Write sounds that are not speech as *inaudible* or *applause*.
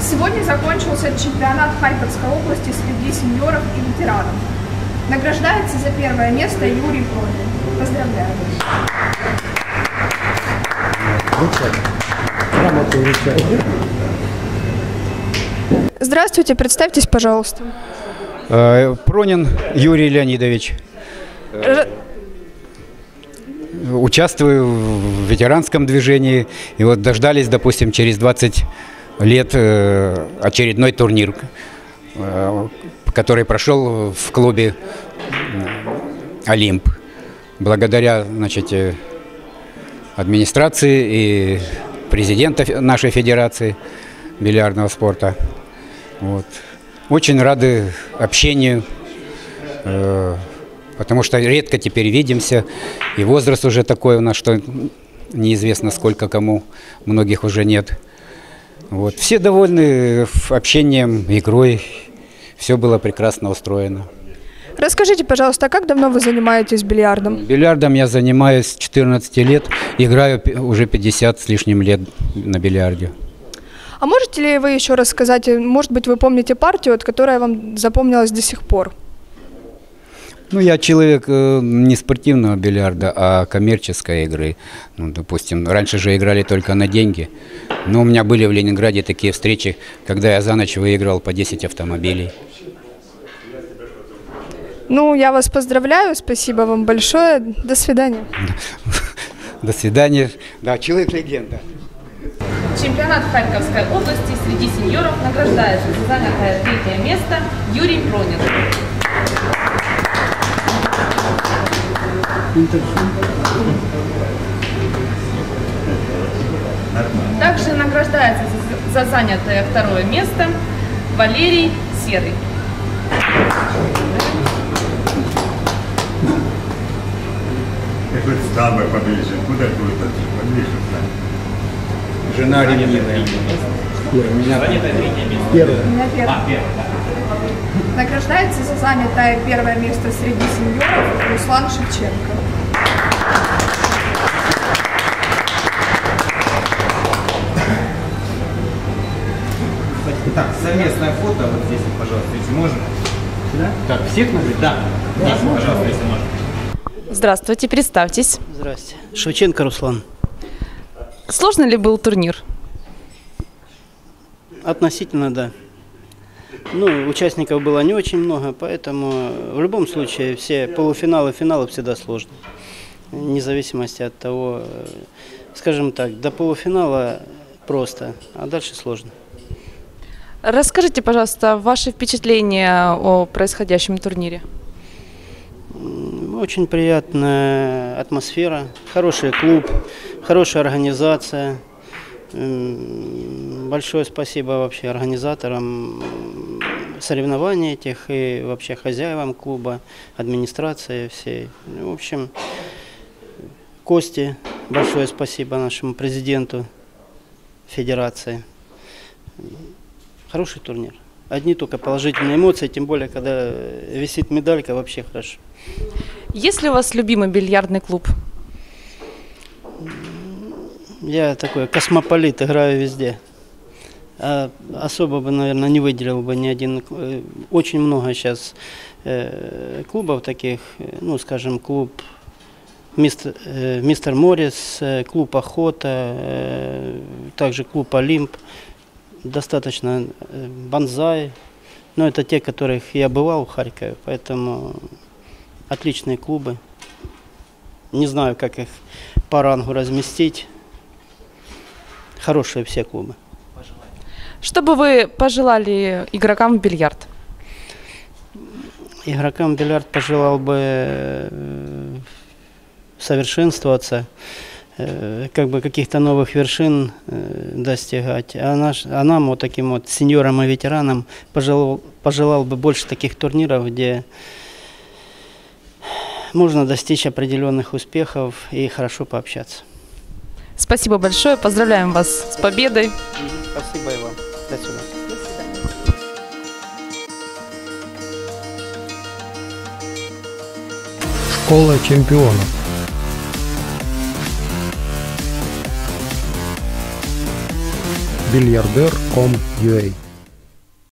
Сегодня закончился чемпионат Харьковской области среди сеньоров и ветеранов. Награждается за первое место Юрий Пронин. Поздравляю. Здравствуйте, представьтесь, пожалуйста. Э, Пронин Юрий Леонидович. Р- Участвую в ветеранском движении. И вот дождались, допустим, через 20 лет э, очередной турнир, э, который прошел в клубе э, «Олимп». Благодаря значит, администрации и президента нашей федерации бильярдного спорта. Вот. Очень рады общению, потому что редко теперь видимся, и возраст уже такой у нас, что неизвестно сколько кому, многих уже нет. Вот. Все довольны общением, игрой, все было прекрасно устроено. Расскажите, пожалуйста, а как давно вы занимаетесь бильярдом? Бильярдом я занимаюсь с 14 лет, играю уже 50 с лишним лет на бильярде. А можете ли вы еще рассказать, э, может быть, вы помните партию, вот, которая вам запомнилась до сих пор? Ну, я человек э, не спортивного бильярда, а коммерческой игры. Ну, допустим, раньше же играли только на деньги. Но у меня были в Ленинграде такие встречи, когда я за ночь выиграл по 10 автомобилей. Ну, я вас поздравляю, спасибо вам большое, до свидания. *laughs* До свидания. Да, человек-легенда. Чемпионат Харьковской области среди сеньоров награждается за занятое третье место Юрий Пронин. Также награждается за- за занятое второе место Валерий Серый. Хоть встал бы поближе. Куда куда Поближе. Жена ревнивая. Награждается за занятое первое место среди сеньоров Руслан Шевченко. Так, совместное фото вот здесь, вот, пожалуйста, если можно. Так, всех наградили? Да, здесь, пожалуйста, если можно. Здравствуйте, представьтесь. Здрасте. Шевченко Руслан. Сложный ли был турнир? Относительно, да. Ну, участников было не очень много, поэтому в любом случае все полуфиналы, финалы всегда сложны. Вне зависимости от того, э, скажем так, до полуфинала просто, а дальше сложно. Расскажите, пожалуйста, ваши впечатления о происходящем турнире. Очень приятная атмосфера, хороший клуб, хорошая организация. Большое спасибо вообще организаторам соревнований этих и вообще хозяевам клуба, администрации всей. Ну, В общем, Косте большое спасибо нашему президенту федерации. Хороший турнир. Одни только положительные эмоции, тем более, когда висит медалька, вообще хорошо. Есть ли у вас любимый бильярдный клуб? Я такой космополит, играю везде. А особо бы, наверное, не выделил бы ни один. э, Очень много сейчас э, клубов таких, э, ну, скажем, клуб Мистер, э, Мистер Моррис, э, клуб Охота, э, также клуб Олимп, достаточно э, Бонзай. Но это те, которых я бывал в Харькове, поэтому отличные клубы. Не знаю, как их по рангу разместить. Хорошие все клубы. Что бы вы пожелали игрокам в бильярд? Игрокам бильярд пожелал бы э, совершенствоваться, э, как бы каких-то новых вершин э, достигать. А, наш, а нам, вот таким вот сеньорам и ветеранам, пожелал, пожелал бы больше таких турниров, где можно достичь определенных успехов и хорошо пообщаться. Спасибо большое, поздравляем вас с победой. Спасибо и вам. До свидания. Школа чемпионов. Бильярдер.com.ua